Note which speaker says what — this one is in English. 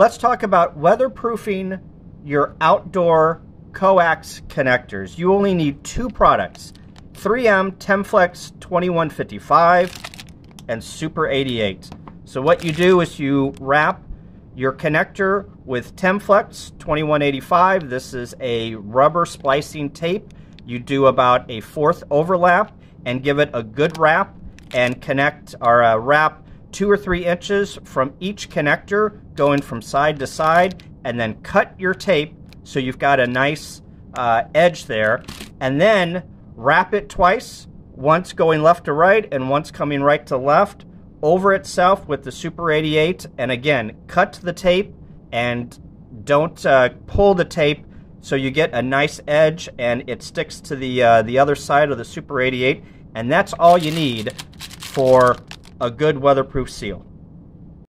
Speaker 1: let's talk about weatherproofing your outdoor coax connectors. You only need two products, 3M Temflex 2155 and Super 88. So what you do is you wrap your connector with Temflex 2185. This is a rubber splicing tape. You do about a fourth overlap and give it a good wrap and connect or uh, wrap two or three inches from each connector going from side to side and then cut your tape so you've got a nice uh, edge there and then wrap it twice once going left to right and once coming right to left over itself with the Super 88 and again cut the tape and don't uh, pull the tape so you get a nice edge and it sticks to the uh, the other side of the Super 88 and that's all you need for a good weatherproof seal.